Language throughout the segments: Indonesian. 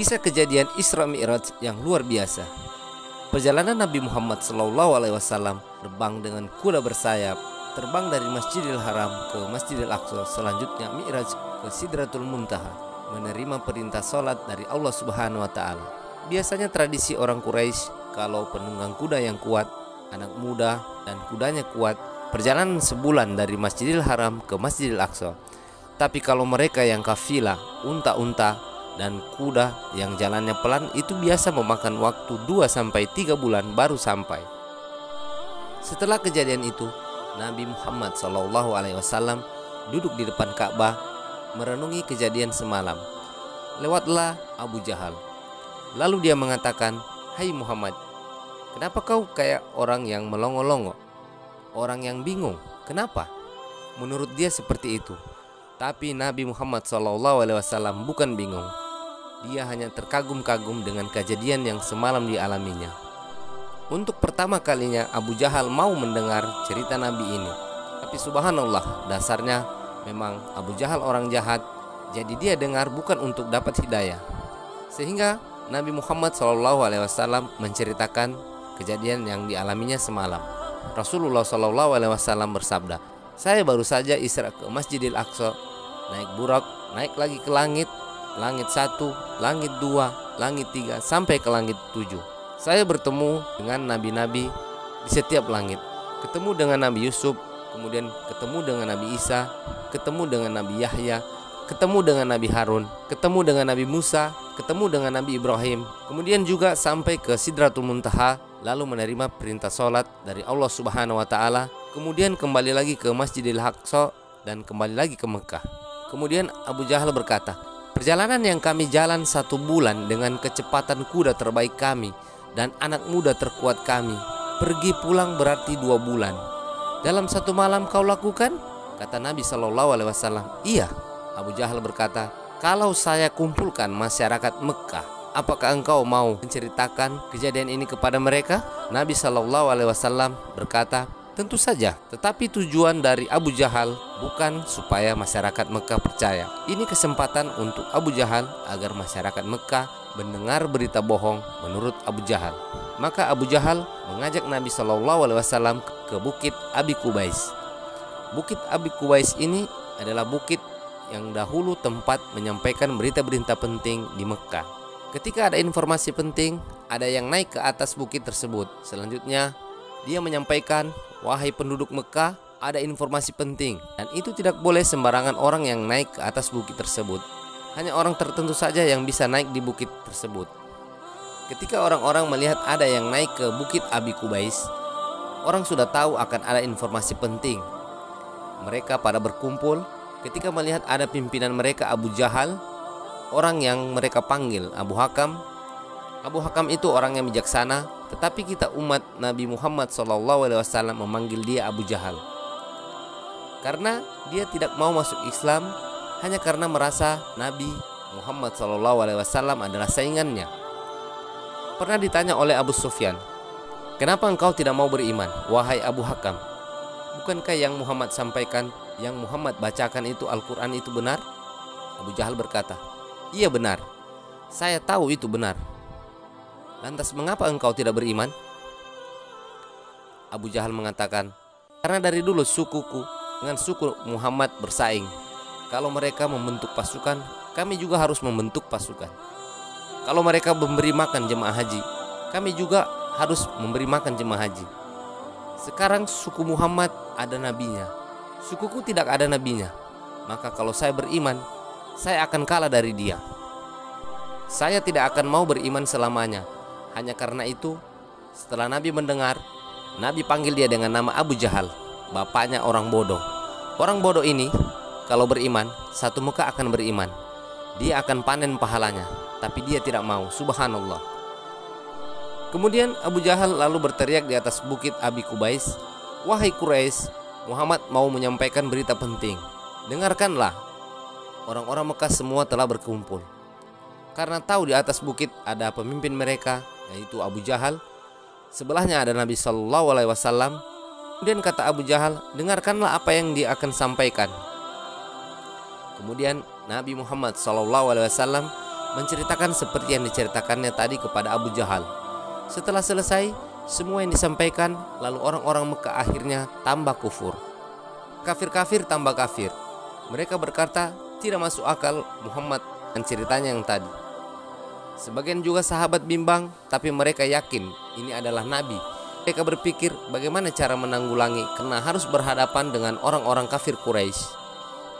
Kisah kejadian Isra Mi'raj yang luar biasa. Perjalanan Nabi Muhammad SAW terbang dengan kuda bersayap, terbang dari Masjidil Haram ke Masjidil Aqsa, selanjutnya Mi'raj ke Sidratul Muntaha, menerima perintah sholat dari Allah Subhanahu wa Ta'ala. Biasanya tradisi orang Quraisy, kalau penunggang kuda yang kuat, anak muda, dan kudanya kuat, perjalanan sebulan dari Masjidil Haram ke Masjidil Aqsa. Tapi kalau mereka yang kafilah, unta-unta, dan kuda yang jalannya pelan itu biasa memakan waktu 2 sampai 3 bulan baru sampai. Setelah kejadian itu, Nabi Muhammad SAW duduk di depan Ka'bah merenungi kejadian semalam. Lewatlah Abu Jahal. Lalu dia mengatakan, "Hai Muhammad, kenapa kau kayak orang yang melongo-longo? Orang yang bingung. Kenapa?" Menurut dia seperti itu. Tapi Nabi Muhammad SAW bukan bingung. Dia hanya terkagum-kagum dengan kejadian yang semalam dialaminya. Untuk pertama kalinya Abu Jahal mau mendengar cerita Nabi ini. Tapi subhanallah, dasarnya memang Abu Jahal orang jahat. Jadi dia dengar bukan untuk dapat hidayah. Sehingga Nabi Muhammad SAW menceritakan kejadian yang dialaminya semalam. Rasulullah SAW bersabda, saya baru saja isra ke Masjidil Aqsa, naik burak, naik lagi ke langit, langit satu, langit dua, langit tiga, sampai ke langit tujuh. Saya bertemu dengan nabi-nabi di setiap langit. Ketemu dengan Nabi Yusuf, kemudian ketemu dengan Nabi Isa, ketemu dengan Nabi Yahya, ketemu dengan Nabi Harun, ketemu dengan Nabi Musa, ketemu dengan Nabi Ibrahim, kemudian juga sampai ke Sidratul Muntaha, lalu menerima perintah sholat dari Allah Subhanahu wa Ta'ala, kemudian kembali lagi ke Masjidil Aqsa dan kembali lagi ke Mekah. Kemudian Abu Jahal berkata, Perjalanan yang kami jalan satu bulan dengan kecepatan kuda terbaik kami dan anak muda terkuat kami. Pergi pulang berarti dua bulan. Dalam satu malam kau lakukan? Kata Nabi Shallallahu Alaihi Wasallam. Iya. Abu Jahal berkata, kalau saya kumpulkan masyarakat Mekah, apakah engkau mau menceritakan kejadian ini kepada mereka? Nabi Shallallahu Alaihi Wasallam berkata, Tentu saja, tetapi tujuan dari Abu Jahal bukan supaya masyarakat Mekah percaya. Ini kesempatan untuk Abu Jahal agar masyarakat Mekah mendengar berita bohong menurut Abu Jahal. Maka Abu Jahal mengajak Nabi Shallallahu Alaihi Wasallam ke Bukit Abi Kubais. Bukit Abi Kubais ini adalah bukit yang dahulu tempat menyampaikan berita-berita penting di Mekah. Ketika ada informasi penting, ada yang naik ke atas bukit tersebut. Selanjutnya, dia menyampaikan Wahai penduduk Mekah, ada informasi penting dan itu tidak boleh sembarangan orang yang naik ke atas bukit tersebut. Hanya orang tertentu saja yang bisa naik di bukit tersebut. Ketika orang-orang melihat ada yang naik ke bukit Abi Kubais, orang sudah tahu akan ada informasi penting. Mereka pada berkumpul ketika melihat ada pimpinan mereka Abu Jahal, orang yang mereka panggil Abu Hakam. Abu Hakam itu orang yang bijaksana tetapi kita umat Nabi Muhammad SAW memanggil dia Abu Jahal. Karena dia tidak mau masuk Islam Hanya karena merasa Nabi Muhammad SAW adalah saingannya. Pernah ditanya oleh Abu Sufyan Kenapa engkau tidak mau beriman Wahai Abu Hakam? Bukankah yang Muhammad sampaikan Yang Muhammad bacakan itu Al-Quran itu benar? Abu Jahal berkata Iya benar. Saya tahu itu benar Lantas mengapa engkau tidak beriman? Abu Jahal mengatakan, karena dari dulu sukuku dengan suku Muhammad bersaing. Kalau mereka membentuk pasukan, kami juga harus membentuk pasukan. Kalau mereka memberi makan jemaah haji, kami juga harus memberi makan jemaah haji. Sekarang suku Muhammad ada nabinya. Sukuku tidak ada nabinya. Maka kalau saya beriman, saya akan kalah dari dia. Saya tidak akan mau beriman selamanya hanya karena itu, setelah Nabi mendengar, Nabi panggil dia dengan nama Abu Jahal, bapaknya orang bodoh. Orang bodoh ini, kalau beriman, satu muka akan beriman. Dia akan panen pahalanya, tapi dia tidak mau. Subhanallah. Kemudian Abu Jahal lalu berteriak di atas bukit Abi Kubais, "Wahai Quraisy, Muhammad mau menyampaikan berita penting. Dengarkanlah. Orang-orang Mekah semua telah berkumpul. Karena tahu di atas bukit ada pemimpin mereka yaitu Abu Jahal. Sebelahnya ada Nabi Shallallahu Alaihi Wasallam. Kemudian kata Abu Jahal, dengarkanlah apa yang dia akan sampaikan. Kemudian Nabi Muhammad Shallallahu Alaihi Wasallam menceritakan seperti yang diceritakannya tadi kepada Abu Jahal. Setelah selesai, semua yang disampaikan, lalu orang-orang Mekah akhirnya tambah kufur. Kafir-kafir tambah kafir. Mereka berkata, tidak masuk akal Muhammad dan ceritanya yang tadi. Sebagian juga sahabat bimbang, tapi mereka yakin ini adalah nabi. Mereka berpikir bagaimana cara menanggulangi karena harus berhadapan dengan orang-orang kafir Quraisy.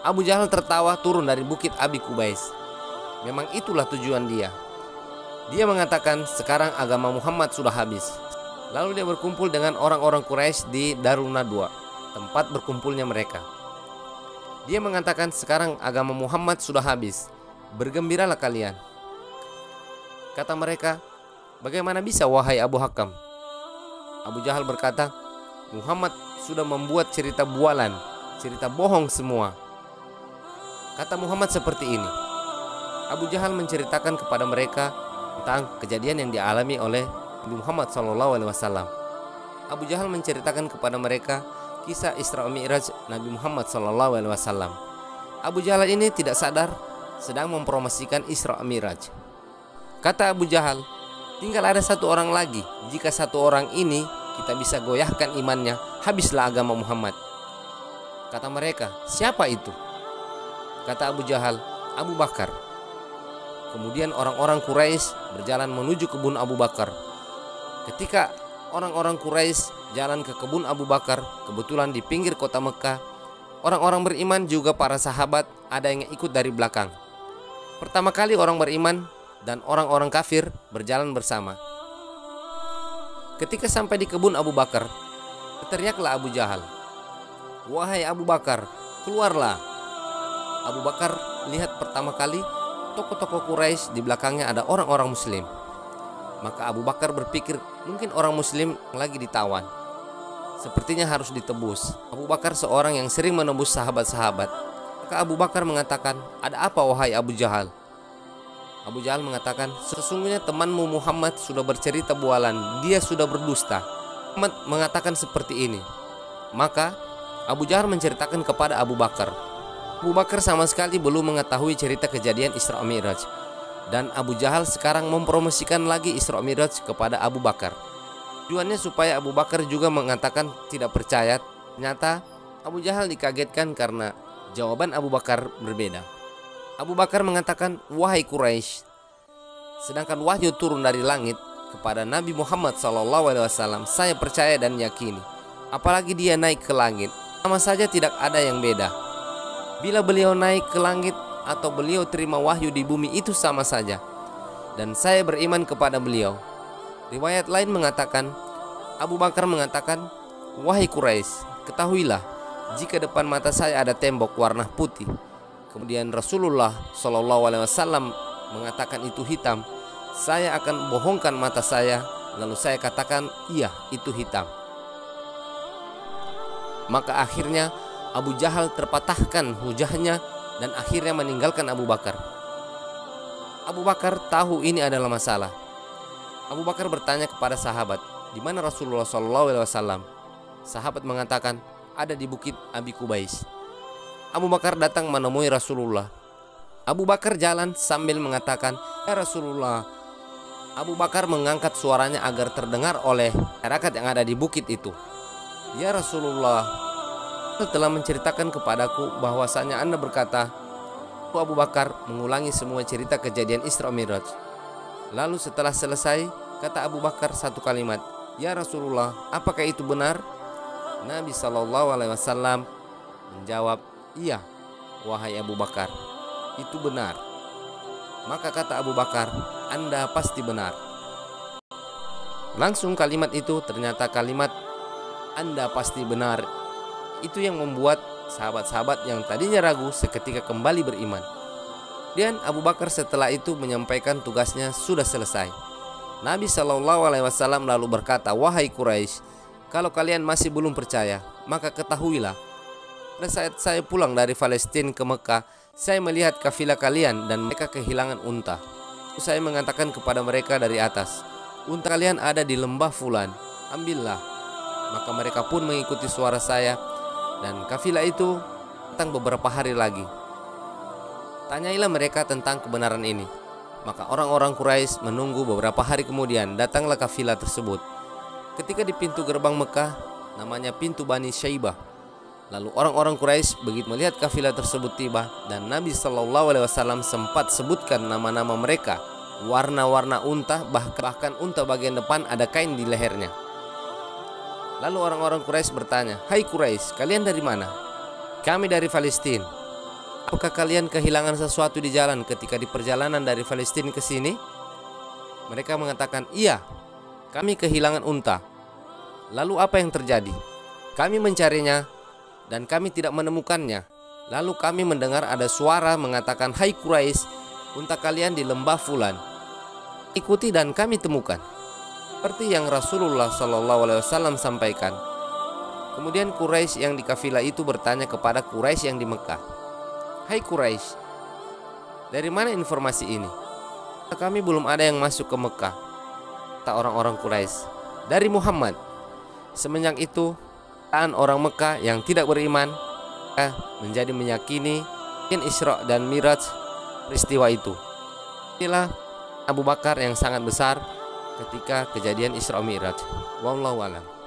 Abu Jahal tertawa turun dari bukit Abi Kubais. Memang itulah tujuan dia. Dia mengatakan sekarang agama Muhammad sudah habis. Lalu dia berkumpul dengan orang-orang Quraisy di Darun Nadwa, tempat berkumpulnya mereka. Dia mengatakan sekarang agama Muhammad sudah habis. Bergembiralah kalian. Kata mereka, bagaimana bisa wahai Abu Hakam? Abu Jahal berkata, Muhammad sudah membuat cerita bualan, cerita bohong semua. Kata Muhammad seperti ini. Abu Jahal menceritakan kepada mereka tentang kejadian yang dialami oleh Nabi Muhammad SAW. Abu Jahal menceritakan kepada mereka kisah Isra Mi'raj Nabi Muhammad SAW. Abu Jahal ini tidak sadar sedang mempromosikan Isra Mi'raj. Kata Abu Jahal, tinggal ada satu orang lagi. Jika satu orang ini kita bisa goyahkan imannya, habislah agama Muhammad. Kata mereka, siapa itu? Kata Abu Jahal, Abu Bakar. Kemudian orang-orang Quraisy berjalan menuju kebun Abu Bakar. Ketika orang-orang Quraisy jalan ke kebun Abu Bakar, kebetulan di pinggir kota Mekah, orang-orang beriman juga para sahabat ada yang ikut dari belakang. Pertama kali orang beriman dan orang-orang kafir berjalan bersama. Ketika sampai di kebun Abu Bakar, teriaklah Abu Jahal, "Wahai Abu Bakar, keluarlah!" Abu Bakar lihat pertama kali tokoh-tokoh Quraisy di belakangnya ada orang-orang Muslim. Maka Abu Bakar berpikir mungkin orang muslim lagi ditawan. Sepertinya harus ditebus. Abu Bakar seorang yang sering menebus sahabat-sahabat. Maka Abu Bakar mengatakan, "Ada apa wahai Abu Jahal?" Abu Jahal mengatakan, "Sesungguhnya temanmu Muhammad sudah bercerita bualan, dia sudah berdusta." Muhammad mengatakan seperti ini. Maka Abu Jahal menceritakan kepada Abu Bakar. Abu Bakar sama sekali belum mengetahui cerita kejadian Isra Mi'raj dan Abu Jahal sekarang mempromosikan lagi Isra Miraj kepada Abu Bakar. Tujuannya supaya Abu Bakar juga mengatakan tidak percaya. Ternyata Abu Jahal dikagetkan karena jawaban Abu Bakar berbeda. Abu Bakar mengatakan, "Wahai Quraisy, sedangkan wahyu turun dari langit kepada Nabi Muhammad SAW, saya percaya dan yakini. Apalagi dia naik ke langit, sama saja tidak ada yang beda. Bila beliau naik ke langit, atau beliau terima wahyu di bumi itu sama saja. Dan saya beriman kepada beliau. Riwayat lain mengatakan, Abu Bakar mengatakan, "Wahai Quraisy, ketahuilah, jika depan mata saya ada tembok warna putih, kemudian Rasulullah wasallam mengatakan itu hitam, saya akan bohongkan mata saya, lalu saya katakan, "Iya, itu hitam." Maka akhirnya Abu Jahal terpatahkan hujahnya dan akhirnya meninggalkan Abu Bakar. Abu Bakar tahu ini adalah masalah. Abu Bakar bertanya kepada sahabat, di mana Rasulullah SAW? Sahabat mengatakan, ada di bukit Abi Kubais. Abu Bakar datang menemui Rasulullah. Abu Bakar jalan sambil mengatakan, Ya Rasulullah, Abu Bakar mengangkat suaranya agar terdengar oleh masyarakat yang ada di bukit itu. Ya Rasulullah, telah menceritakan kepadaku bahwasanya Anda berkata, Abu Bakar mengulangi semua cerita kejadian Isra Miraj. Lalu setelah selesai, kata Abu Bakar satu kalimat, "Ya Rasulullah, apakah itu benar?" Nabi Shallallahu alaihi wasallam menjawab, "Iya, wahai Abu Bakar, itu benar." Maka kata Abu Bakar, "Anda pasti benar." Langsung kalimat itu ternyata kalimat Anda pasti benar itu yang membuat sahabat-sahabat yang tadinya ragu seketika kembali beriman. Dan Abu Bakar setelah itu menyampaikan tugasnya sudah selesai. Nabi Shallallahu Alaihi Wasallam lalu berkata, wahai Quraisy, kalau kalian masih belum percaya, maka ketahuilah. Pada saat saya pulang dari Palestina ke Mekah, saya melihat kafilah kalian dan mereka kehilangan unta. Saya mengatakan kepada mereka dari atas, unta kalian ada di lembah Fulan, ambillah. Maka mereka pun mengikuti suara saya dan kafilah itu datang beberapa hari lagi. Tanyailah mereka tentang kebenaran ini. Maka orang-orang Quraisy menunggu beberapa hari kemudian datanglah kafilah tersebut. Ketika di pintu gerbang Mekah, namanya pintu Bani Syaibah. Lalu orang-orang Quraisy begitu melihat kafilah tersebut tiba dan Nabi Shallallahu Alaihi Wasallam sempat sebutkan nama-nama mereka, warna-warna unta bahkan unta bagian depan ada kain di lehernya. Lalu orang-orang Quraisy bertanya, Hai Quraisy, kalian dari mana? Kami dari Palestina. Apakah kalian kehilangan sesuatu di jalan ketika di perjalanan dari Palestina ke sini? Mereka mengatakan, "Iya, kami kehilangan unta." Lalu apa yang terjadi? Kami mencarinya dan kami tidak menemukannya. Lalu kami mendengar ada suara mengatakan, "Hai Quraisy, unta kalian di lembah Fulan. Ikuti dan kami temukan." Seperti yang Rasulullah Shallallahu alaihi wasallam sampaikan. Kemudian Quraisy yang di kafilah itu bertanya kepada Quraisy yang di Mekah, Hai Quraisy, dari mana informasi ini? Kami belum ada yang masuk ke Mekah. Tak orang-orang Quraisy. Dari Muhammad. Semenjak itu, kan orang Mekah yang tidak beriman menjadi meyakini in Isra dan Miraj peristiwa itu. Inilah Abu Bakar yang sangat besar ketika kejadian Isra Miraj. Wallahu a'lam.